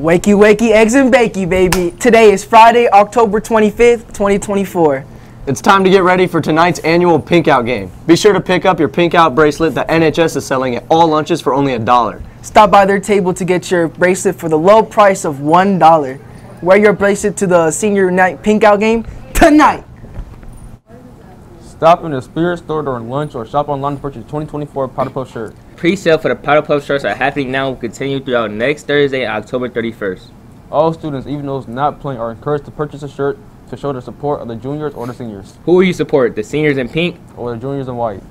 Wakey, wakey, eggs and bakey, baby. Today is Friday, October 25th, 2024. It's time to get ready for tonight's annual Pink Out game. Be sure to pick up your Pink Out bracelet that NHS is selling at all lunches for only a dollar. Stop by their table to get your bracelet for the low price of $1. Wear your bracelet to the senior night Pink Out game tonight. Stop in the Spirit store during lunch or shop online to purchase 2024 Powder Puff shirt. Pre-sale for the Powder Puff shirts are happening now and will continue throughout next Thursday, October 31st. All students, even those not playing, are encouraged to purchase a shirt to show their support of the juniors or the seniors, Who will you support? The seniors in pink? or the juniors in white.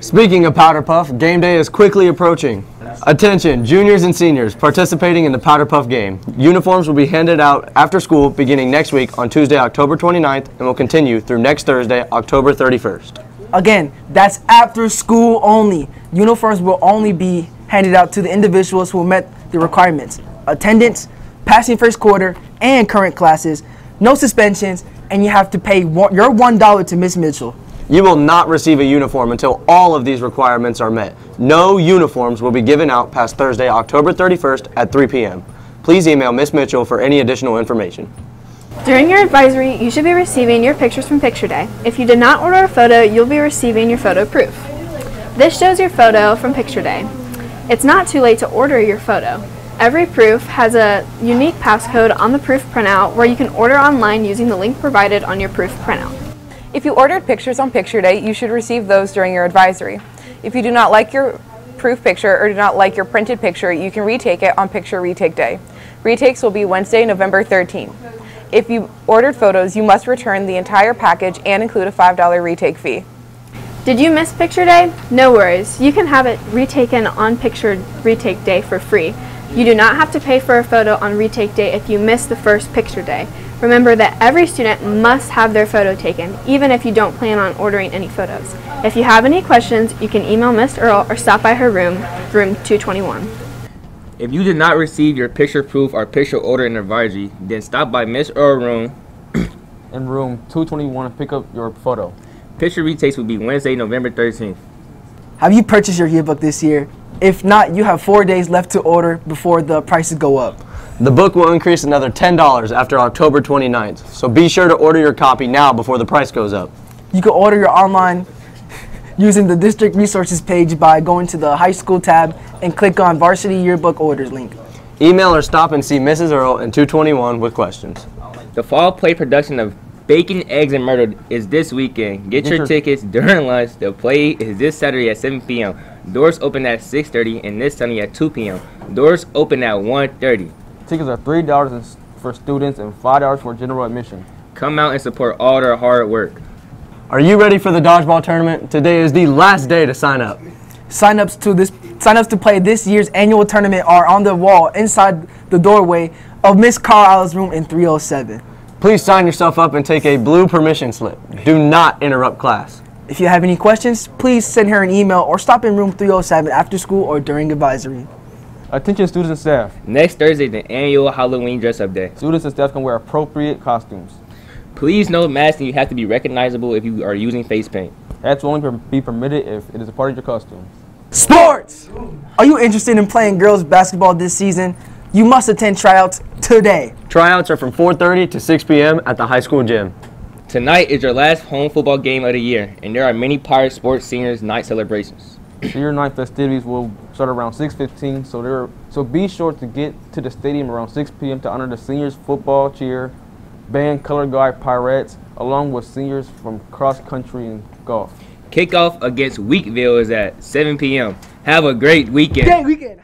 Speaking of Powder Puff, game day is quickly approaching. Attention, juniors and seniors participating in the Powder Puff game. Uniforms will be handed out after school beginning next week on Tuesday, October 29th, and will continue through next Thursday, October 31st. Again, that's after school only. Uniforms will only be handed out to the individuals who met the requirements attendance, passing first quarter, and current classes, no suspensions, and you have to pay one, your $1 to Miss Mitchell. You will not receive a uniform until all of these requirements are met. No uniforms will be given out past Thursday, October 31st at 3 p.m. Please email Miss Mitchell for any additional information. During your advisory, you should be receiving your pictures from Picture Day. If you did not order a photo, you'll be receiving your photo proof. This shows your photo from Picture Day. It's not too late to order your photo. Every proof has a unique passcode on the proof printout where you can order online using the link provided on your proof printout. If you ordered pictures on Picture Day, you should receive those during your advisory. If you do not like your proof picture or do not like your printed picture, you can retake it on Picture Retake Day. Retakes will be Wednesday, November 13th. If you ordered photos, you must return the entire package and include a $5 retake fee. Did you miss Picture Day? No worries. You can have it retaken on Picture Retake Day for free. You do not have to pay for a photo on Retake Day if you miss the first Picture Day. Remember that every student must have their photo taken, even if you don't plan on ordering any photos. If you have any questions, you can email Miss Earl or stop by her room, room 221. If you did not receive your picture proof or picture order in advisory, then stop by Miss Earl's room. In room 221 and pick up your photo. Picture retakes will be Wednesday, November 13th. Have you purchased your yearbook this year? If not, you have four days left to order before the prices go up. The book will increase another $10 after October 29th, so be sure to order your copy now before the price goes up. You can order your online using the district resources page by going to the high school tab and click on varsity yearbook orders link. Email or stop and see Mrs. Earl in 221 with questions. The fall play production of Bacon, Eggs, and Murder is this weekend. Get, Get your, your- tickets during lunch. The play is this Saturday at 7 p.m. Doors open at 6.30 and this Sunday at 2 p.m. Doors open at 1.30. Tickets are $3 for students and $5 for general admission. Come out and support all their hard work. Are you ready for the dodgeball tournament? Today is the last day to sign up. Sign-ups to this sign-ups to play this year's annual tournament are on the wall inside the doorway of Miss Carlisle's room in 307. Please sign yourself up and take a blue permission slip. Do not interrupt class. If you have any questions, please send her an email or stop in room 307 after school or during advisory. Attention students and staff. Next Thursday, the annual Halloween dress-up day. Students and staff can wear appropriate costumes. Please note masks and You have to be recognizable if you are using face paint. Hats will only be permitted if it is a part of your costume. Sports! Are you interested in playing girls basketball this season? You must attend tryouts today. Tryouts are from 4:30 to 6 p.m. at the high school gym. Tonight is your last home football game of the year, and there are many Pirate Sports Seniors Night celebrations. Senior night festivities will start around 6:15, so there so be sure to get to the stadium around 6 p.m. to honor the seniors football cheer, band color guard Pirates, along with seniors from cross country and golf. Kickoff against Weekville is at 7 p.m. Have a great weekend. Great weekend.